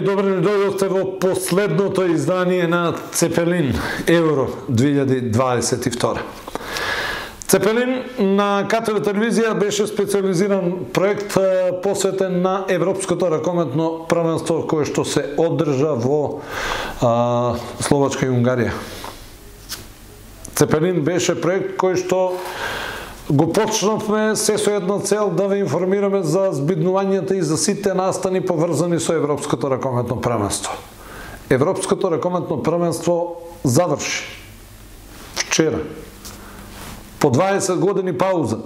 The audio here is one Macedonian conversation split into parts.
Љубени, добре дојдовте во последното издание на Цепелин Евро 2022. Цепелин на КТВ телевизија беше специализиран проект посветен на Европското ракометно првенство кое што се одржа во а, Словачка и Унгарија. Цепелин беше проект кој што го почнавме се со една цел да ве информираме за збиднувањата и за сите настани поврзани со Европското ракометно првенство. Европското ракометно првенство заврши вчера. По 20 години пауза,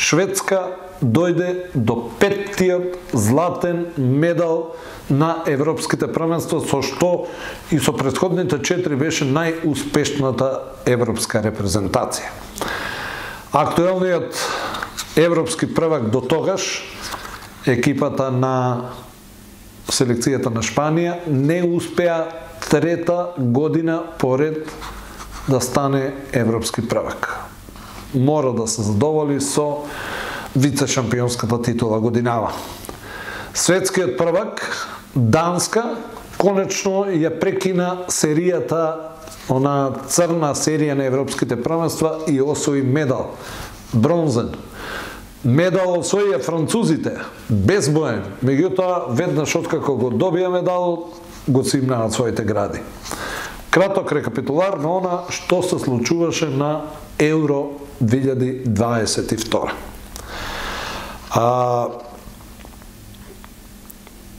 Шведска дојде до петтиот златен медал на европските првенства, со што и со предходните четири беше најуспешната европска репрезентација. Актуелниот европски првак до тогаш, екипата на селекцијата на Шпанија не успеа трета година поред да стане европски првак. Мора да се задоволи со вице шампионската титула годинава. Светскиот првак Данска конечно ја прекина серијата она црна серија на европските првенства и освои медал, бронзен. Медал освоија французите, безбоен, меѓутоа веднаш откако го добија медал, го цимнаат своите гради. Краток рекапитулар на она што се случуваше на Евро 2022. А,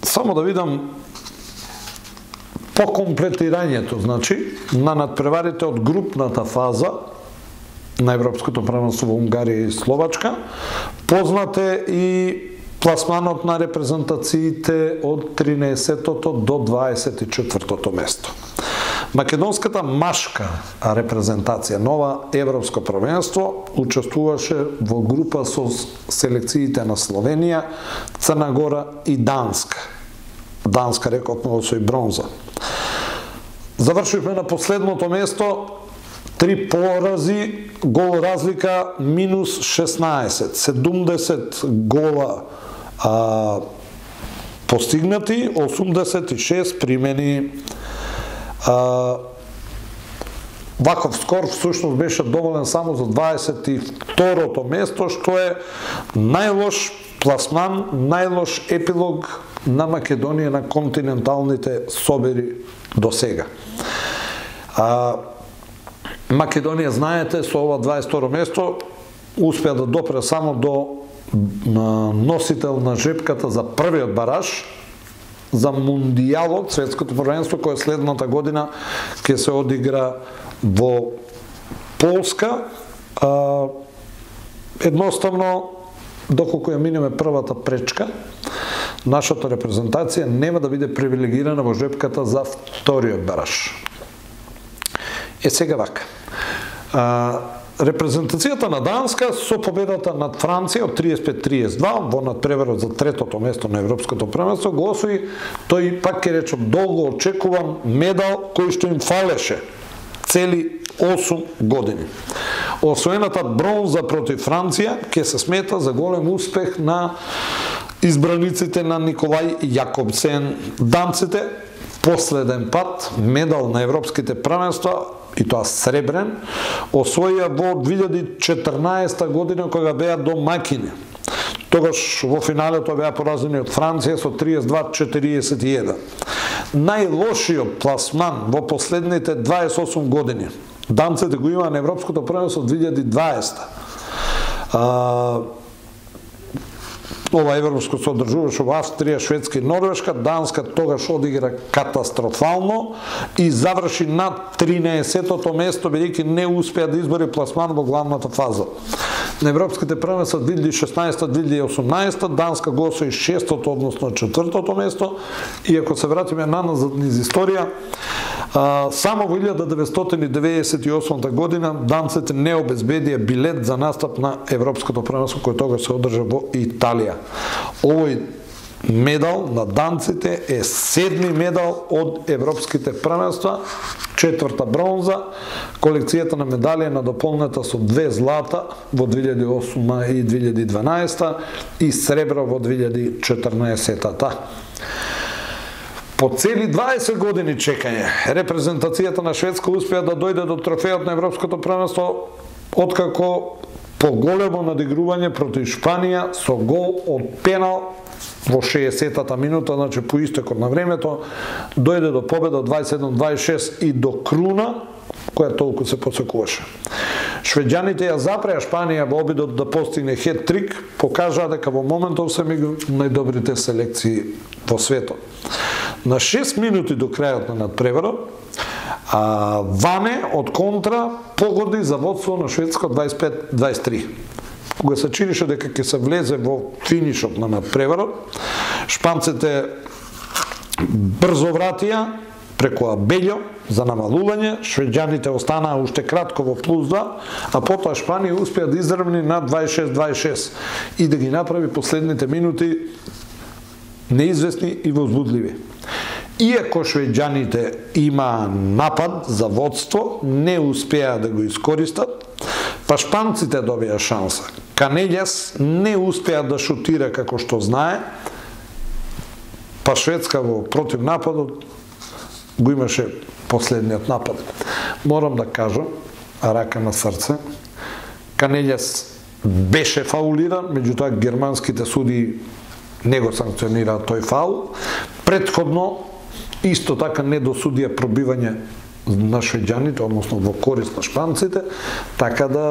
само да видам по комплетирањето, значи, на надпреварите од групната фаза на Европското првенство во Унгарија и Словачка, познате и пласманот на репрезентациите од 13-тото до 24-тото место. Македонската машка репрезентација, нова европско првенство, учествуваше во група со селекциите на Словенија, Црна Гора и Данска. Данска рекотно и бронза. Завршивме на последното место, три порази, гол разлика минус 16, 70 гола а, постигнати, 86 примени. А, Ваков скор всушност беше доволен само за 22-то место, што е најлош пласман, најлош епилог на Македонија на континенталните собери до сега. А, Македонија, знаете, со ова 22 место успеа да допре само до носител на жепката за првиот бараж за Мундијалот, светското првенство, кое следната година ќе се одигра во Полска. А, едноставно, доколку ја минеме првата пречка, нашата репрезентација нема да биде привилегирана во жепката за вториот бараш. Е сега вака. А, репрезентацијата на Данска со победата над Франција од 35-32 во надпреварот за третото место на Европското првенство го освои тој пак ќе речам долго очекуван медал кој што им фалеше цели 8 години. Освоената бронза против Франција ќе се смета за голем успех на избраниците на Николај Јакобсен. Данците последен пат медал на европските првенства и тоа сребрен освоија во 2014 година кога беа до Макине. Тогаш во финалето беа поразени од Франција со 32-41. Најлошиот пласман во последните 28 години. Данците го има на Европското првенство 2020. А, ова европско се одржуваше во Австрија, Шведска и Норвешка, Данска тогаш одигра катастрофално и заврши на 13-тото место, бидејќи не успеа да избори пласман во главната фаза. На европските првенства 2016-2018 Данска го освои шестото, односно четвртото место и ако се вратиме на назад низ историја, само во 1998 година данците не обезбедија билет за настап на европското првенство кој тогаш се одржа во Италија. Овој медал на данците е седми медал од европските првенства, четврта бронза, колекцијата на медали е надополнета со две злата во 2008 и 2012 и сребро во 2014-та. По цели 20 години чекање, репрезентацијата на Шведска успеа да дојде до трофеот на Европското првенство откако поголемо надигрување против Шпанија со гол од пенал во 60-та минута, значи по истекот на времето, дојде до победа 27-26 и до круна, која толку се посекуваше. Швеđаните ја запреа Шпанија во обидот да постигне хет-трик, покажаа дека во моментов се меѓу најдобрите селекции во светот. На 6 минути до крајот на надпреварот, а Ване од контра погоди за водство на Шведска 25-23 кога се чинише дека ќе се влезе во финишот на надпреварот, шпанците брзо вратија преку Абелјо за намалување, Шведјаните останаа уште кратко во плюс 2, а потоа Шпанија успеа да издрвни на 26-26 и да ги направи последните минути неизвестни и возбудливи. Иако швеđаните има напад за водство, не успеа да го искористат, па шпанците добија шанса. Канелјас не успеа да шутира како што знае, па Шведска во против нападот го имаше последниот напад. Морам да кажам, рака на срце, Канелјас беше фаулиран, меѓутоа германските суди не го санкционира тој фаул. Предходно исто така не досудија пробивање на швеđаните, односно во корист на шпанците, така да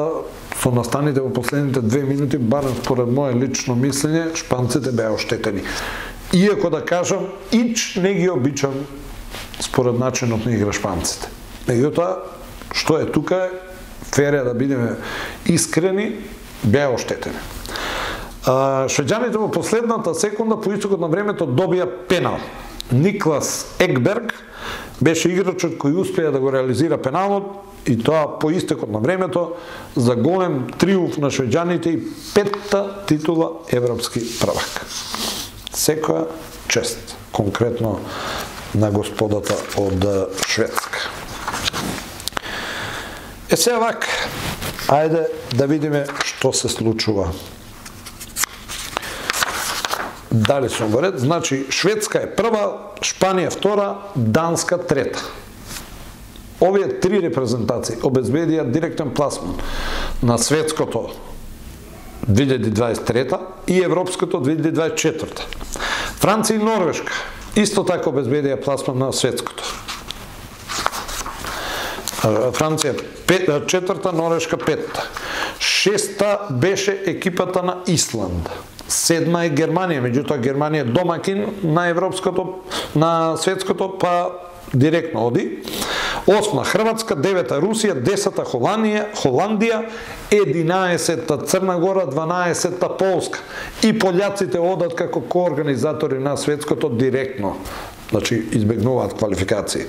со настаните во последните две минути, барем според моје лично мислење, шпанците беа оштетени. Иако да кажам, ич не ги обичам според начинот на игра шпанците. Меѓутоа, што е тука, фере да бидеме искрени, беа оштетени. Швеđаните во последната секунда по истокот на времето добија пенал. Никлас Екберг беше играчот кој успеа да го реализира пеналот и тоа по истекот на времето за голем триумф на швеđаните и петта титула европски првак. Секоја чест, конкретно на господата од Шведска. Е се вак, ајде да видиме што се случува дали сум во ред, значи Шведска е прва, Шпанија втора, Данска трета. Овие три репрезентации обезбедија директен пласман на светското 2023 и европското 2024. Франција и Норвешка исто така обезбедија пласман на светското. Франција четврта, Норвешка петта. Шеста беше екипата на Исланд. Седма е Германија, меѓутоа Германија домакин на европското, на светското, па директно оди. Осма Хрватска, девета Русија, десета Холандија, Холандија, 11-та Црна Гора, 12-та Полска. И полјаците одат како коорганизатори на светското директно. Значи, избегнуваат квалификации.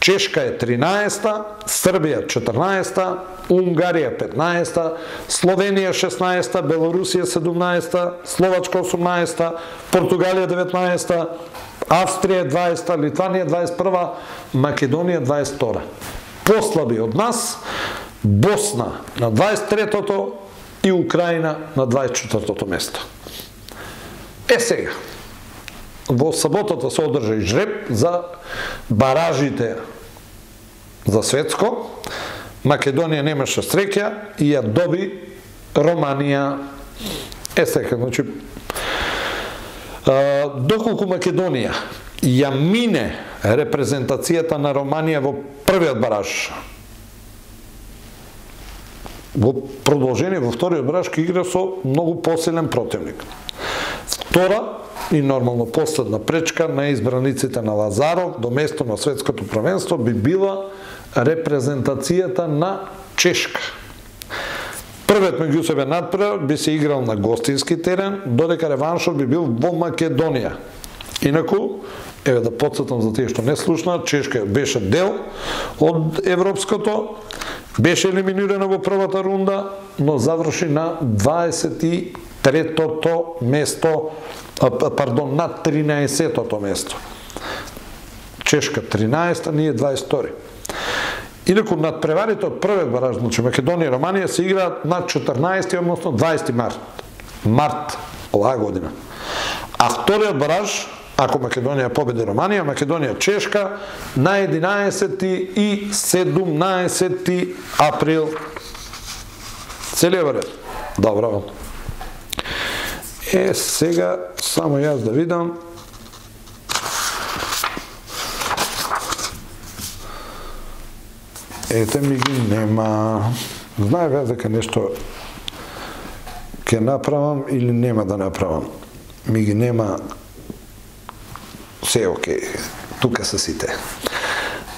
Чешка е 13-та, Србија 14-та, Унгарија 15-та, Словенија 16-та, Белорусија 17-та, Словачка 18-та, Португалија 19-та, Австрија 20-та, Литванија 21-та, Македонија 22-та. Послаби од нас, Босна на 23-тото и Украина на 24-тото место. Е сега, во саботата се одржа и жреб за баражите за светско. Македонија немаше среќа и ја доби Романија. Е сега, значи, доколку Македонија ја мине репрезентацијата на Романија во првиот бараж, во продолжение во вториот бараж ке игра со многу посилен противник. Втора и нормално последна пречка на избраниците на Лазаров до место на светското првенство би била репрезентацијата на Чешка. Првиот меѓу себе надпревар би се играл на гостински терен, додека реваншот би бил во Македонија. Инаку, еве да подсетам за тие што не слушна, Чешка беше дел од европското, беше елиминирана во првата рунда, но заврши на 23-тото место, пардон, на 13-тото место. Чешка 13-та, ние 22-ри. Инаку надпреварите од првиот бараж, значи Македонија и Романија се играат на 14, односно 20 март. Март оваа година. А вториот бараж ако Македонија победи Романија, Македонија Чешка на 11 и 17 април. Целиот ред. Добро. Е, сега само јас да видам Ете ми ги нема. Знаев дека нешто ќе направам или нема да направам. Ми ги нема се оке. Тука се сите.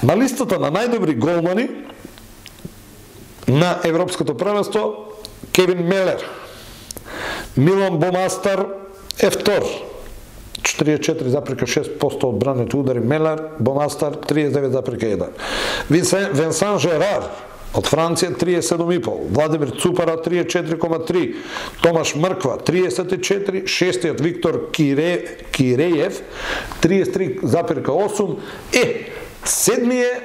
На листата на најдобри голмани на Европското првенство Кевин Мелер. Милан Бомастар е втор. 44,6% од браните удари Мелар, Бомастар 39,1. Венсан Жерар од Франција 37,5, Владимир Цупара 34,3, Томаш Мрква 34, шестиот Виктор Кире, Киреев 33,8, е, седми е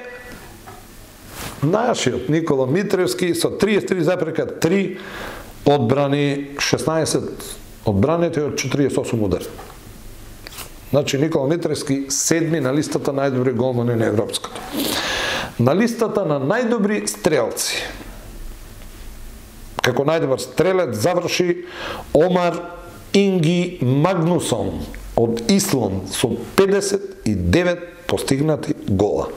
нашиот Никола Митревски со 33,3 одбрани 16 одбраните од 48 удари. Значи Никола Митрески, седми на листата најдобри голмани на Европското. На листата на најдобри стрелци. Како најдобар стрелец заврши Омар Инги Магнусон од Исланд со 59 постигнати гола.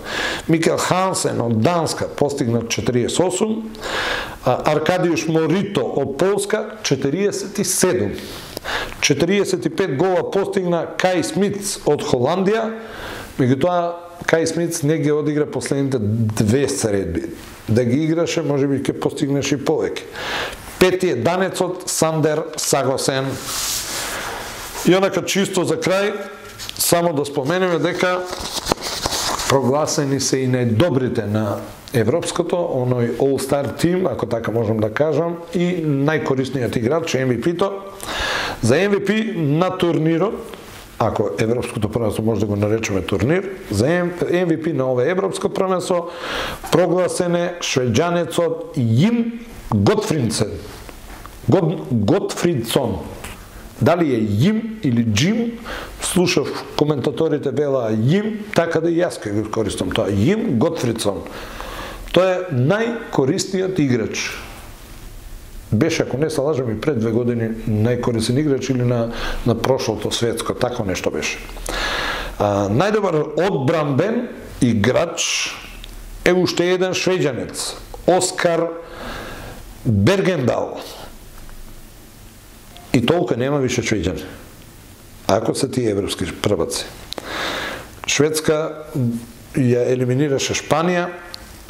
Микел Хансен од Данска постигнат 48, Аркадиуш Морито од Полска 47. 45 гола постигна Кај Смитс од Холандија, меѓутоа Кај Смитс не ги одигра последните две средби. Да ги играше, може би ќе постигнеше и повеќе. Пети е данецот Сандер Сагосен. И онака чисто за крај, само да споменеме дека прогласени се и најдобрите на Европското, оној All-Star тим, ако така можам да кажам, и најкорисниот играч, MVP-то. За MVP на турнирот ако Европското првенство може да го наречеме турнир, за MVP на ова Европско првенство прогласене швеđанецот Јим Готфридсен. Гот, Готфридсон. Дали е Јим или Джим, слушав коментаторите велаа Јим, така да и јас ќе го користам тоа. Јим Готфридсон. Тоа е најкорисниот играч беше, ако не се лажам, и пред две години најкорисен играч или на, на прошлото светско, тако нешто беше. А, најдобар одбранбен играч е уште еден Шведјанец Оскар Бергендал. И толку нема више швеđани. Ако се тие европски прваци. Шведска ја елиминираше Шпанија,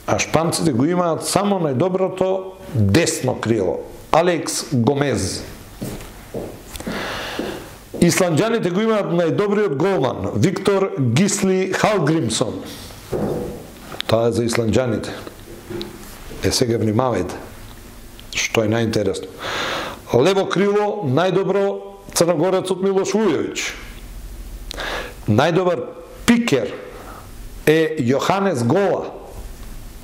а шпанците го имаат само најдоброто десно крило. Алекс Гомез. Исландјаните го имаат најдобриот голман, Виктор Гисли Халгримсон. Тоа е за исландјаните. Е сега внимавајте. Што е најинтересно. Лево крило најдобро црногорецот Милош Вујовиќ. Најдобар пикер е Јоханес Гола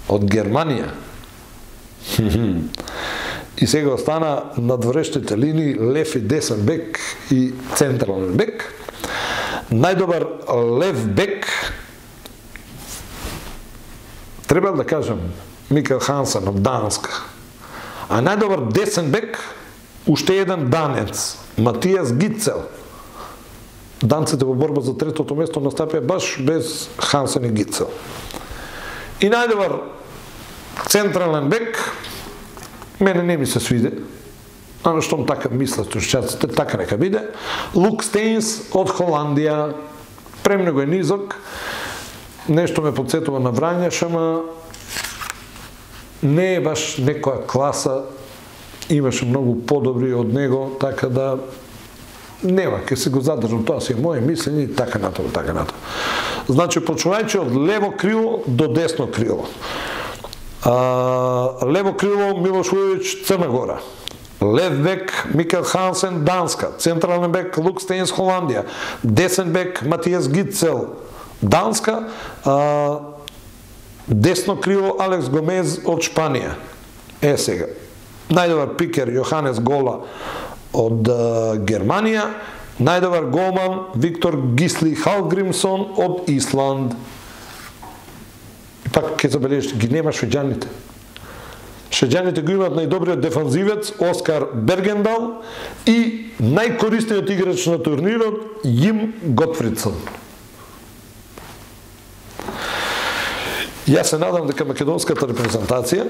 од Германија. И сега остана надворешните линии лев и десен бек и централен бек. Најдобар лев бек треба да кажам Микел Хансен од Данска. А најдобар десен бек уште еден данец Матијас Гицел. Данците во борба за третото место настапија баш без Хансен и Гицел. И најдобар централен бек мене не ми се свиде, ама штом така мислат тушчаците, така нека биде. Лук Стейнс од Холандија, премногу е низок, нешто ме подсетува на Врањаш, ама не е баш некоја класа, имаше многу подобри од него, така да нема, ќе се го задржам, тоа си е моје мислење и така натаму, така натаму. Значи, почувајќи од лево крило до десно крило. А, лево крило Милош Лујович Црна Гора. Лев бек Микел Хансен Данска, централен бек Лук Стейнс Холандија, десен бек Матијас Гитцел Данска, а, десно крило Алекс Гомез од Шпанија. Е сега. Најдобар пикер Јоханес Гола од Германија Најдобар голман Виктор Гисли Халгримсон од Исланд. И пак ќе забележиш, ги нема швеđаните. Швеđаните го имаат најдобриот дефанзивец Оскар Бергендал и најкористениот играч на турнирот Јим Готфридсон. Јас се надам дека македонската репрезентација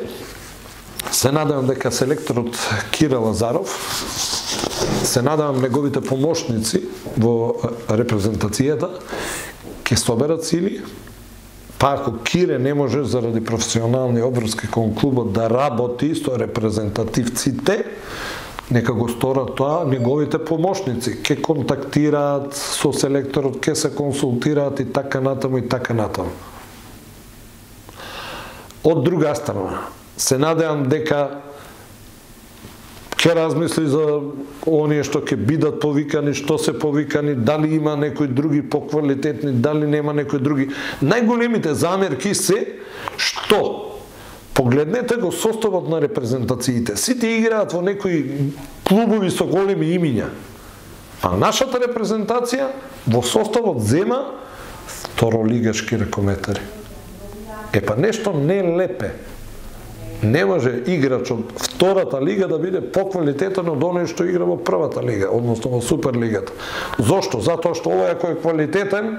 се надам дека селекторот Кира Лазаров се надам неговите помошници во репрезентацијата ќе соберат сили па ако Кире не може заради професионални обврски кон клубот да работи со репрезентативците нека го сторат тоа неговите помошници. Ќе контактираат со селекторот ќе се консултираат и така натаму и така натаму. Од друга страна, се надевам дека ќе размисли за оние што ќе бидат повикани, што се повикани, дали има некои други поквалитетни, дали нема некои други. Најголемите замерки се што Погледнете го составот на репрезентациите. Сите играат во некои клубови со големи имиња. А нашата репрезентација во составот зема второлигашки ракометари. Е па нешто не лепе. Не може играч од втората лига да биде поквалитетен од оној што игра во првата лига, односно во суперлигата. Зошто? Затоа што овој ако е квалитетен,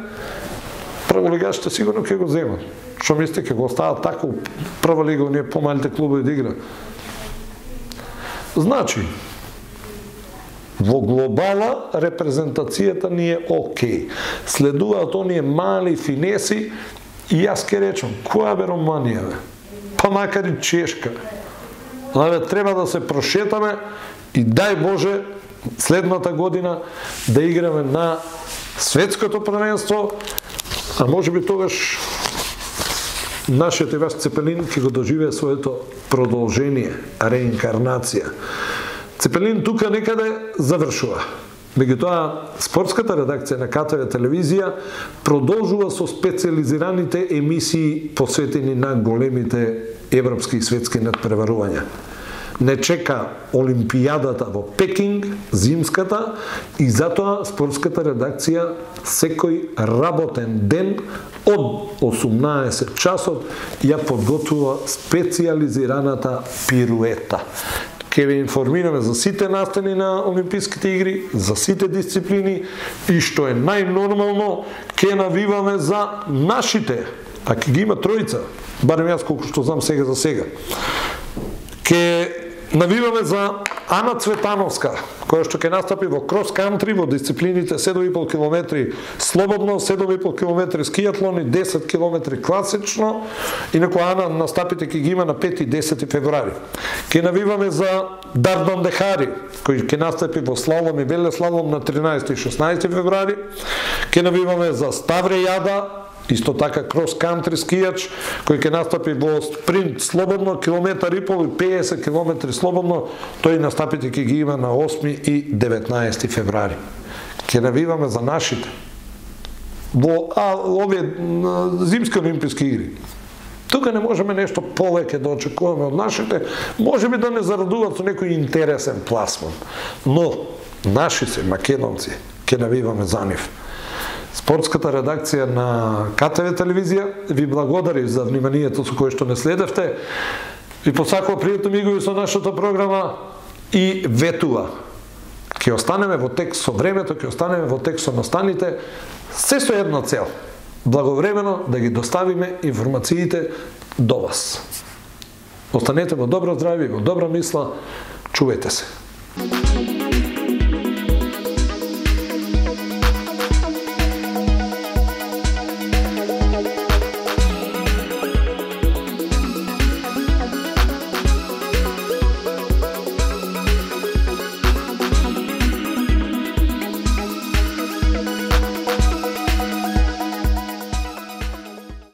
прволигачите сигурно ќе го земат. Што мислите ќе го остават така прва лига оние помалите клубови да игра? Значи, во глобала репрезентацијата ни е окей. Следуваат оние мали финеси И јас ке речам, која бе Романија, бе? Па макар и Чешка. Абе, треба да се прошетаме и дај Боже следната година да играме на светското првенство, а може би тогаш нашиот Иваш Цепелин ќе го доживее своето продолжение, реинкарнација. Цепелин тука некаде завршува. Меѓутоа, спортската редакција на КТВ телевизија продолжува со специализираните емисии посветени на големите европски и светски надпреварувања. Не чека Олимпијадата во Пекинг, зимската, и затоа спортската редакција секој работен ден од 18 часот ја подготвува специализираната пируета ќе ве информираме за сите настани на Олимписките игри, за сите дисциплини и што е најнормално, ќе навиваме за нашите, а ќе ги има тројца, барем јас колку што знам сега за сега. Ке навиваме за Ана Цветановска, која што ќе настапи во крос кантри во дисциплините 7,5 км слободно, 7,5 км скијатлон и 10 км класично. инако Ана настапите ќе ги има на 5 и 10 февруари. Ќе навиваме за Дардон Дехари, кој ќе настапи во слалом и велеслалом на 13 и 16 февруари. Ќе навиваме за Ставре Јада, Исто така крос кантри скијач кој ќе настапи во спринт слободно километар и пол и 50 километри слободно, тој настапите ќе ги има на 8 и 19 февруари. Ќе навиваме за нашите во а, овие зимски олимписки игри. Тука не можеме нешто повеќе да очекуваме од нашите, може би да не зарадуваат со некој интересен пласман. Но, наши се, македонци, ќе навиваме за нив. Спортската редакција на КТВ телевизија ви благодари за вниманието со кое што не следевте. Ви посакува пријатно мигови со нашата програма и ветува. Ке останеме во текст со времето, ке останеме во текст со настаните, се со една цел. Благовремено да ги доставиме информациите до вас. Останете во добро здравје, во добра мисла, чувајте се.